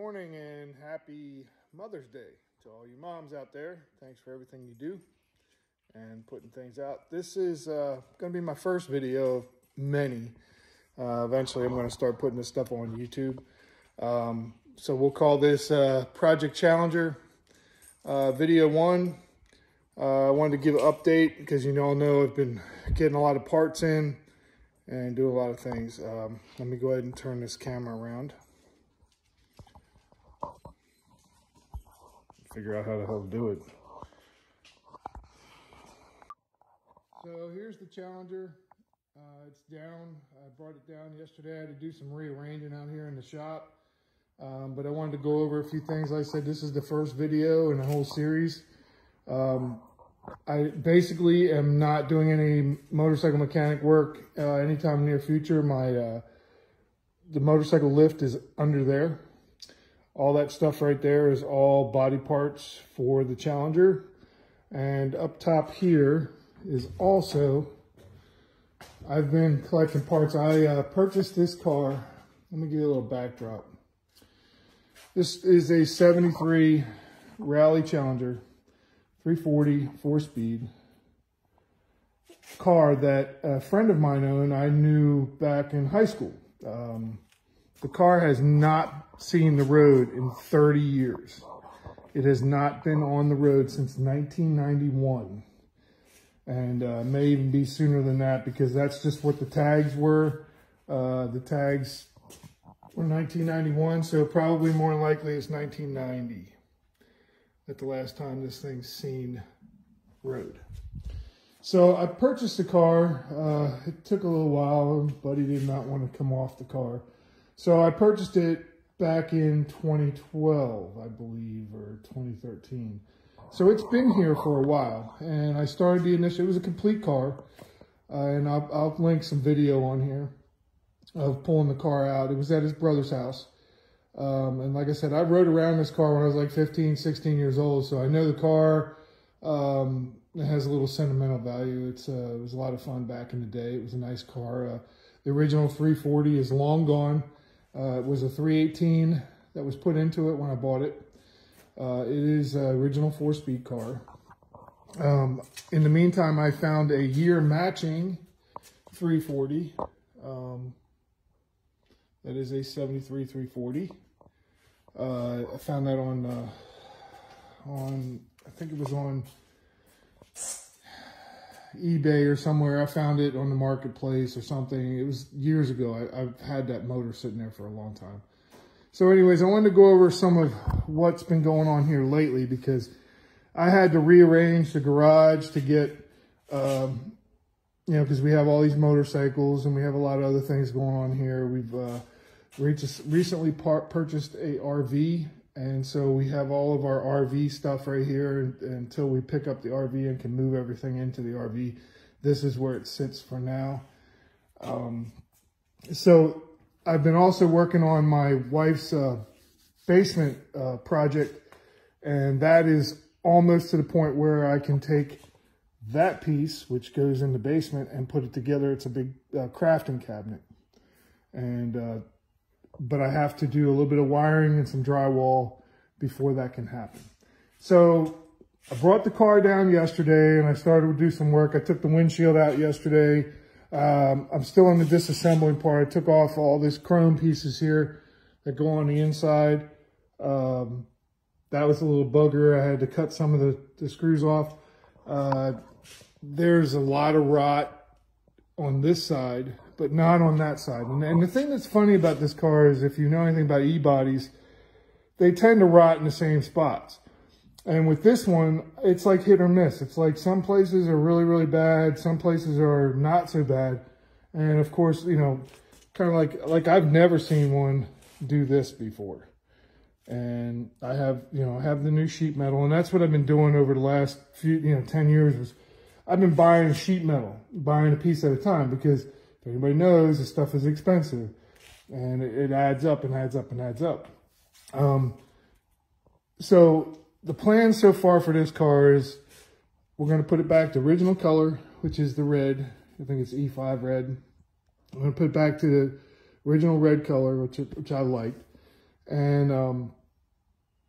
Morning and happy Mother's Day to all you moms out there. Thanks for everything you do and putting things out. This is uh, going to be my first video of many. Uh, eventually, I'm going to start putting this stuff on YouTube. Um, so we'll call this uh, Project Challenger uh, video one. Uh, I wanted to give an update because you all know I've been getting a lot of parts in and doing a lot of things. Um, let me go ahead and turn this camera around. Figure out how the hell to do it. So here's the Challenger. Uh, it's down. I brought it down yesterday. I had to do some rearranging out here in the shop. Um, but I wanted to go over a few things. Like I said, this is the first video in the whole series. Um, I basically am not doing any motorcycle mechanic work uh, anytime near future. My uh, The motorcycle lift is under there. All that stuff right there is all body parts for the Challenger. And up top here is also, I've been collecting parts. I uh, purchased this car. Let me give you a little backdrop. This is a 73 Rally Challenger, 340, four speed car that a friend of mine owned. I knew back in high school. Um, the car has not seen the road in 30 years. It has not been on the road since 1991. And uh, may even be sooner than that because that's just what the tags were. Uh, the tags were 1991, so probably more likely it's 1990 at the last time this thing's seen road. So I purchased the car. Uh, it took a little while. Buddy did not want to come off the car. So I purchased it back in 2012, I believe, or 2013. So it's been here for a while, and I started the initial, it was a complete car, uh, and I'll, I'll link some video on here of pulling the car out. It was at his brother's house. Um, and like I said, I rode around this car when I was like 15, 16 years old, so I know the car. Um, it has a little sentimental value. It's uh, It was a lot of fun back in the day. It was a nice car. Uh, the original 340 is long gone. Uh, it was a 318 that was put into it when I bought it. Uh, it is an original four-speed car. Um, in the meantime, I found a year matching 340. Um, that is a 73 340. Uh, I found that on, uh, on, I think it was on eBay or somewhere. I found it on the marketplace or something. It was years ago. I, have had that motor sitting there for a long time. So anyways, I wanted to go over some of what's been going on here lately because I had to rearrange the garage to get, um, you know, because we have all these motorcycles and we have a lot of other things going on here. We've uh, recently purchased a RV and so we have all of our RV stuff right here until we pick up the RV and can move everything into the RV. This is where it sits for now. Um, so I've been also working on my wife's uh, basement uh, project, and that is almost to the point where I can take that piece, which goes in the basement, and put it together. It's a big uh, crafting cabinet. And uh, but I have to do a little bit of wiring and some drywall before that can happen. So I brought the car down yesterday and I started to do some work. I took the windshield out yesterday. Um, I'm still in the disassembling part. I took off all these chrome pieces here that go on the inside. Um, that was a little bugger. I had to cut some of the, the screws off. Uh, there's a lot of rot on this side but not on that side. And, and the thing that's funny about this car is if you know anything about e-bodies, they tend to rot in the same spots. And with this one, it's like hit or miss. It's like some places are really, really bad. Some places are not so bad. And of course, you know, kind of like, like I've never seen one do this before. And I have, you know, I have the new sheet metal and that's what I've been doing over the last few, you know, 10 years was I've been buying sheet metal, buying a piece at a time because if anybody knows, this stuff is expensive. And it, adds up and adds up and adds up. Um, so the plan so far for this car is we're going to put it back to original color, which is the red. I think it's E5 red. I'm going to put it back to the original red color, which, which I like. And um,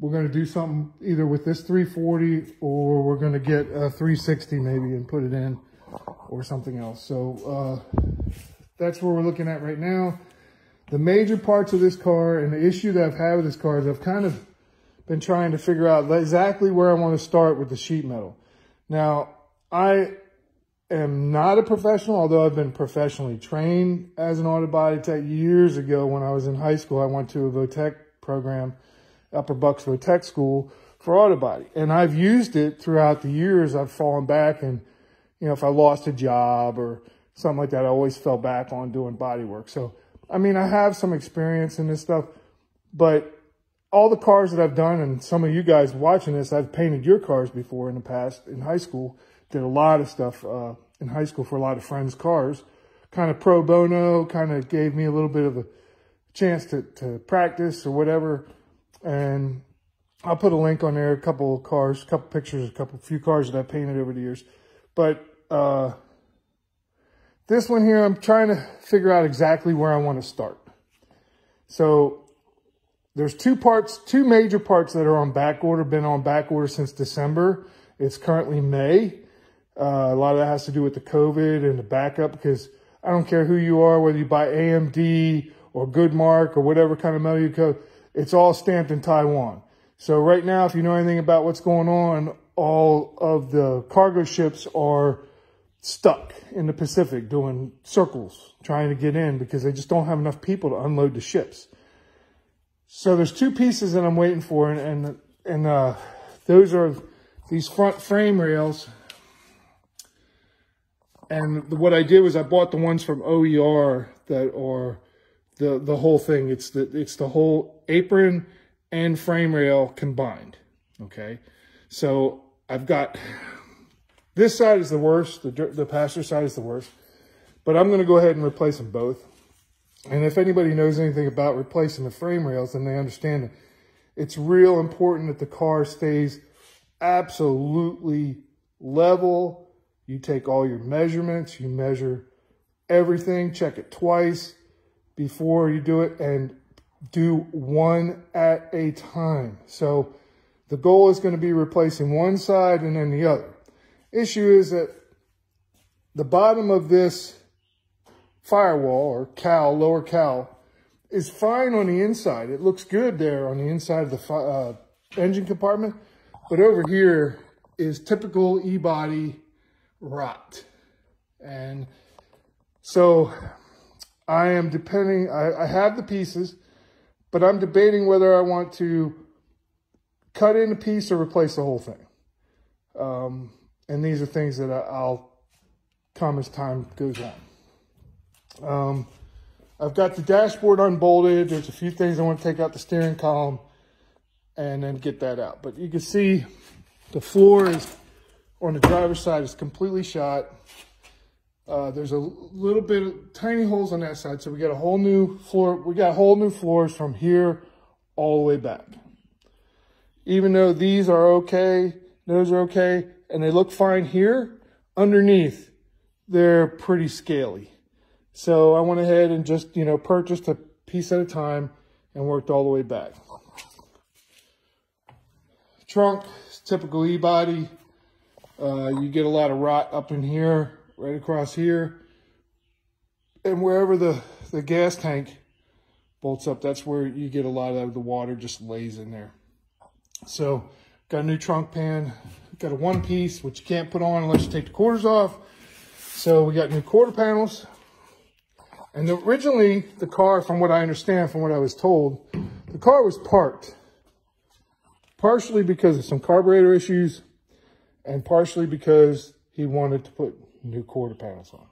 we're going to do something either with this 340 or we're going to get a 360 maybe and put it in or something else. So uh, that's where we're looking at right now. The major parts of this car and the issue that I've had with this car is I've kind of been trying to figure out exactly where I want to start with the sheet metal. Now, I am not a professional, although I've been professionally trained as an auto body tech years ago when I was in high school. I went to a Votech program, Upper Bucks Tech School for auto body. And I've used it throughout the years. I've fallen back and, you know, if I lost a job or something like that, I always fell back on doing body work. So, I mean, I have some experience in this stuff, but all the cars that I've done, and some of you guys watching this, I've painted your cars before in the past in high school. Did a lot of stuff uh, in high school for a lot of friends' cars. Kind of pro bono, kind of gave me a little bit of a chance to, to practice or whatever. And I'll put a link on there, a couple cars, a couple pictures, a couple few cars that I painted over the years. But uh, this one here, I'm trying to figure out exactly where I want to start. So there's two parts, two major parts that are on back order, been on back order since December. It's currently May. Uh, a lot of that has to do with the COVID and the backup because I don't care who you are, whether you buy AMD or Goodmark or whatever kind of metal you go, it's all stamped in Taiwan. So right now, if you know anything about what's going on, all of the cargo ships are stuck in the Pacific doing circles, trying to get in because they just don't have enough people to unload the ships. So there's two pieces that I'm waiting for, and and, and uh, those are these front frame rails. And what I did was I bought the ones from OER that are the the whole thing. It's the it's the whole apron and frame rail combined. Okay, so I've got this side is the worst. The the passenger side is the worst, but I'm going to go ahead and replace them both. And if anybody knows anything about replacing the frame rails, then they understand that it's real important that the car stays absolutely level. You take all your measurements, you measure everything, check it twice before you do it, and do one at a time. So the goal is going to be replacing one side and then the other. Issue is that the bottom of this firewall or cowl, lower cowl, is fine on the inside. It looks good there on the inside of the uh, engine compartment. But over here is typical E-body rot. And so I am depending, I, I have the pieces, but I'm debating whether I want to cut in a piece or replace the whole thing. Um, and these are things that I'll come as time goes on. Um, I've got the dashboard unbolted. There's a few things I want to take out the steering column and then get that out. But you can see the floor is on the driver's side is completely shot. Uh, there's a little bit of tiny holes on that side. So we got a whole new floor. We got whole new floors from here all the way back. Even though these are okay, those are okay, and they look fine here, underneath, they're pretty scaly. So I went ahead and just, you know, purchased a piece at a time and worked all the way back. Trunk, typical E-body. Uh, you get a lot of rot up in here, right across here. And wherever the, the gas tank bolts up, that's where you get a lot of the water just lays in there. So got a new trunk pan, got a one piece, which you can't put on unless you take the quarters off. So we got new quarter panels, and originally, the car, from what I understand, from what I was told, the car was parked. Partially because of some carburetor issues, and partially because he wanted to put new quarter panels on.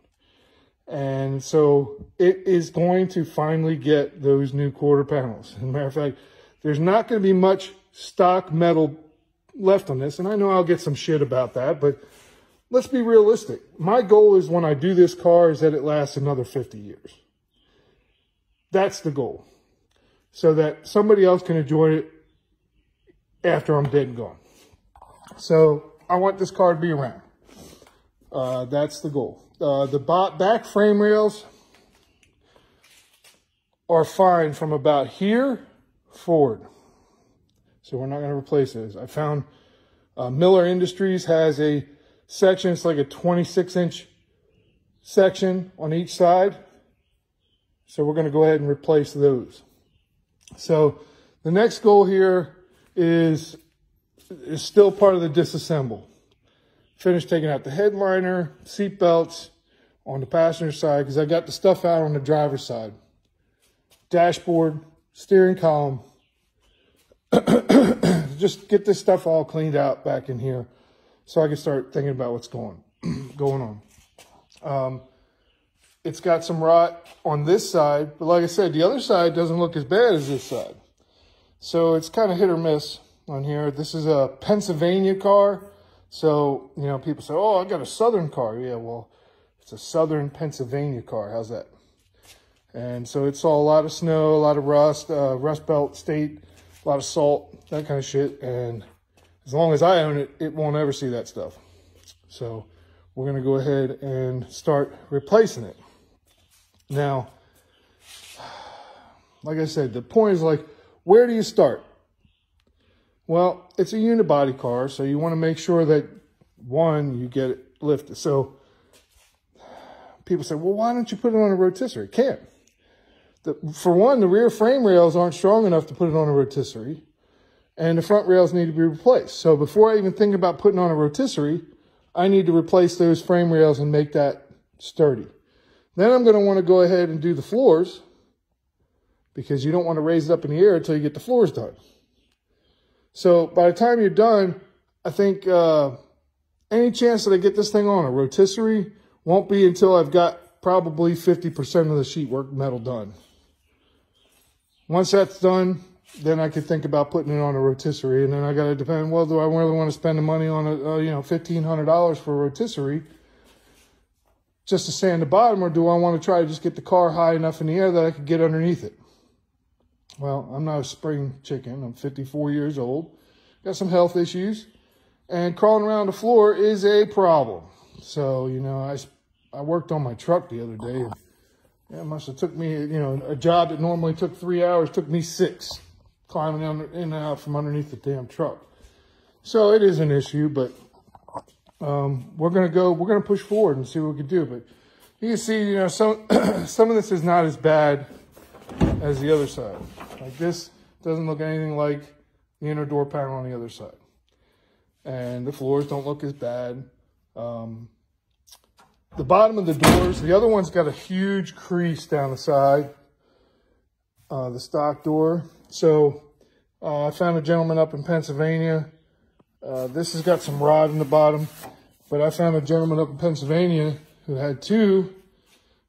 And so it is going to finally get those new quarter panels. As a matter of fact, there's not going to be much stock metal left on this. And I know I'll get some shit about that, but let's be realistic. My goal is when I do this car is that it lasts another 50 years. That's the goal. So that somebody else can enjoy it after I'm dead and gone. So I want this car to be around. Uh, that's the goal. Uh, the back frame rails are fine from about here forward. So we're not going to replace those. I found uh, Miller Industries has a section. It's like a 26 inch section on each side. So we're going to go ahead and replace those. So the next goal here is, is still part of the disassemble. Finish taking out the headliner, seat belts on the passenger side because I got the stuff out on the driver's side. Dashboard, steering column. Just get this stuff all cleaned out back in here so I can start thinking about what's going going on. Um, it's got some rot on this side, but like I said, the other side doesn't look as bad as this side. So it's kind of hit or miss on here. This is a Pennsylvania car. So, you know, people say, oh, I got a Southern car. Yeah, well, it's a Southern Pennsylvania car. How's that? And so it saw a lot of snow, a lot of rust, uh, rust belt state, a lot of salt, that kind of shit. And as long as I own it, it won't ever see that stuff. So we're going to go ahead and start replacing it. Now, like I said, the point is like, where do you start? Well, it's a unibody car, so you want to make sure that, one, you get it lifted. So people say, well, why don't you put it on a rotisserie? Can't. The, for one, the rear frame rails aren't strong enough to put it on a rotisserie, and the front rails need to be replaced. So before I even think about putting on a rotisserie, I need to replace those frame rails and make that sturdy. Then I'm going to want to go ahead and do the floors because you don't want to raise it up in the air until you get the floors done. So by the time you're done, I think uh, any chance that I get this thing on a rotisserie won't be until I've got probably 50% of the sheetwork metal done. Once that's done, then I could think about putting it on a rotisserie, and then I got to depend. Well, do I really want to spend the money on a, uh, you know fifteen hundred dollars for a rotisserie just to sand the bottom, or do I want to try to just get the car high enough in the air that I could get underneath it? Well, I'm not a spring chicken. I'm 54 years old, got some health issues, and crawling around the floor is a problem. So you know, I I worked on my truck the other day. And, it must have took me, you know, a job that normally took three hours took me six climbing in and out from underneath the damn truck. So it is an issue, but um, we're going to go, we're going to push forward and see what we can do. But you can see, you know, some, some of this is not as bad as the other side. Like this doesn't look anything like the inner door panel on the other side. And the floors don't look as bad. Um, the bottom of the doors, the other one's got a huge crease down the side, uh, the stock door. So uh, I found a gentleman up in Pennsylvania. Uh, this has got some rod in the bottom, but I found a gentleman up in Pennsylvania who had two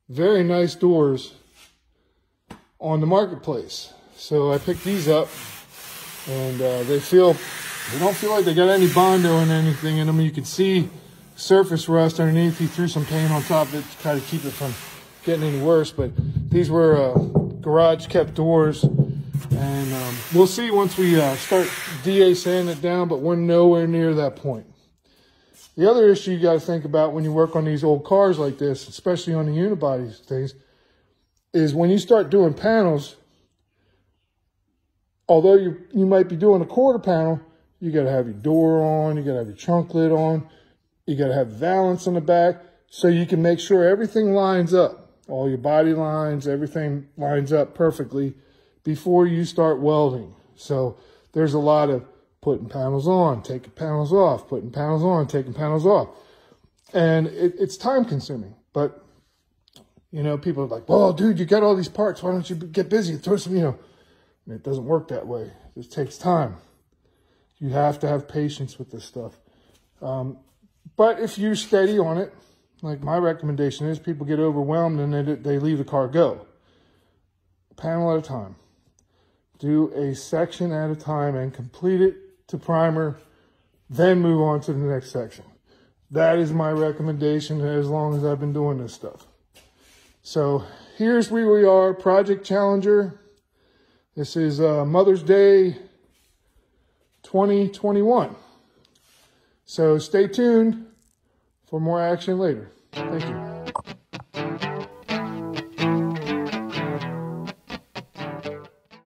very nice doors on the marketplace. So I picked these up and uh, they feel, they don't feel like they got any Bondo and anything in them. You can see surface rust underneath. He threw some paint on top of it to try to keep it from getting any worse. But these were uh, garage kept doors and um, we'll see once we uh, start DA sanding it down, but we're nowhere near that point. The other issue you got to think about when you work on these old cars like this, especially on the unibody things, is when you start doing panels, although you, you might be doing a quarter panel, you got to have your door on, you got to have your trunk lid on, you got to have valance on the back so you can make sure everything lines up. All your body lines, everything lines up perfectly before you start welding. So there's a lot of putting panels on, taking panels off, putting panels on, taking panels off. And it, it's time consuming. But, you know, people are like, well, dude, you got all these parts. Why don't you get busy? Throw some, you know. And it doesn't work that way. It takes time. You have to have patience with this stuff. Um, but if you're steady on it, like my recommendation is, people get overwhelmed and they, they leave the car go. Panel at a time do a section at a time and complete it to primer, then move on to the next section. That is my recommendation as long as I've been doing this stuff. So here's where we are, Project Challenger. This is uh, Mother's Day 2021. So stay tuned for more action later. Thank you.